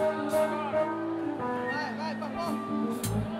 Vai, vai, papo.